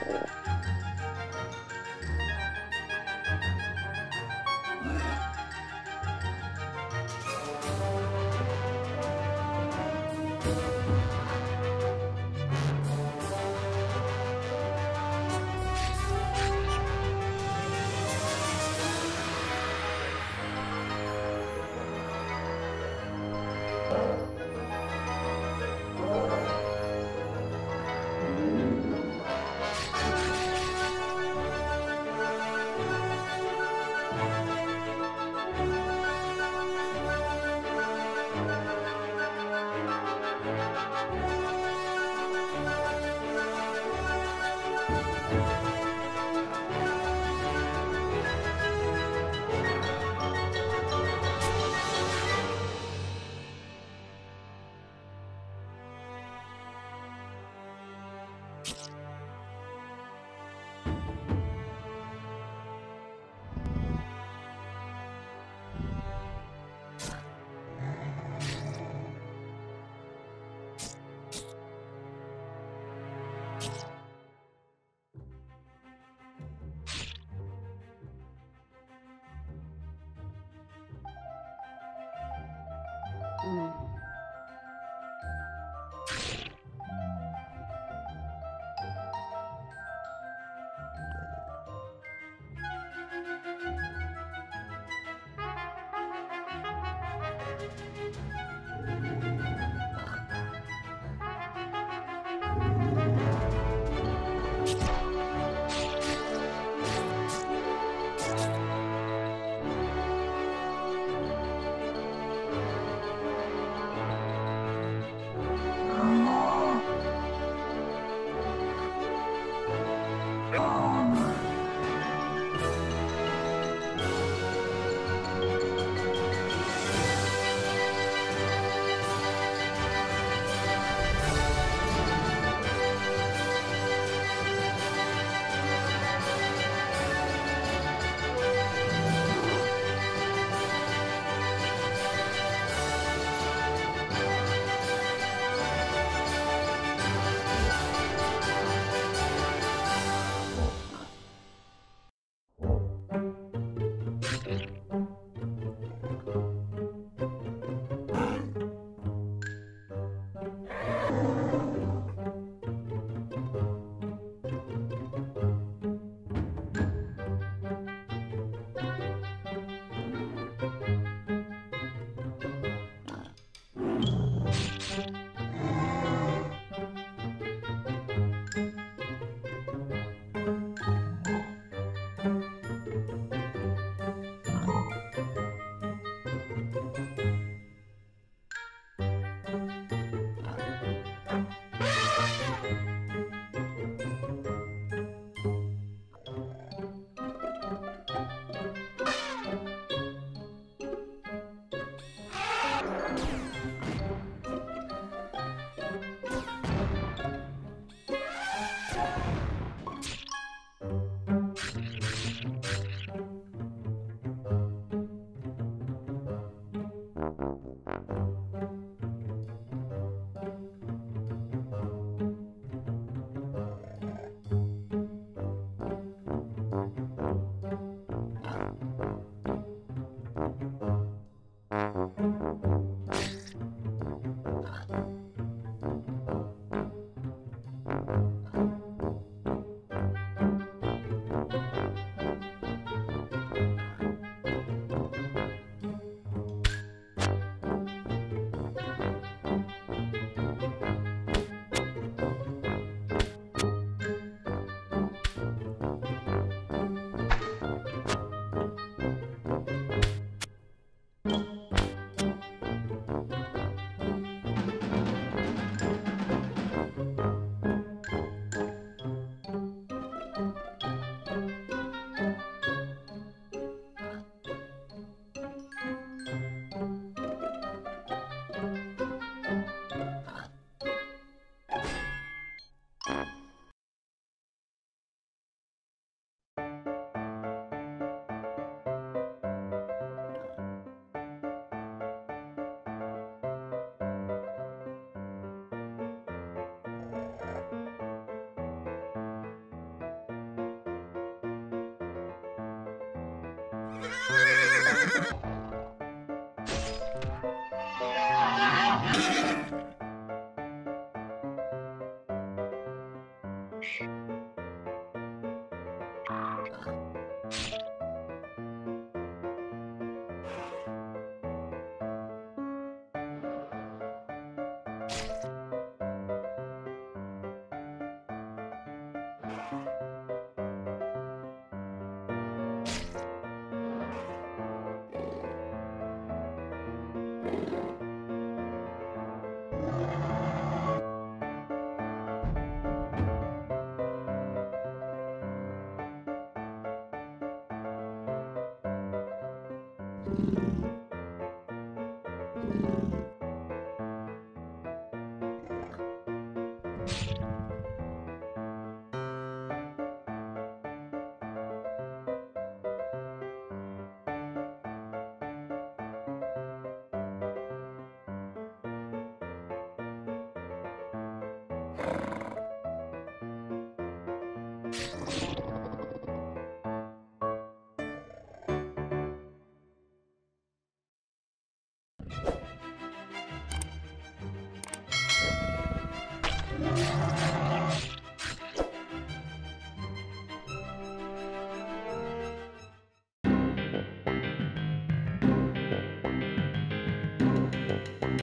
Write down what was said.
福。You you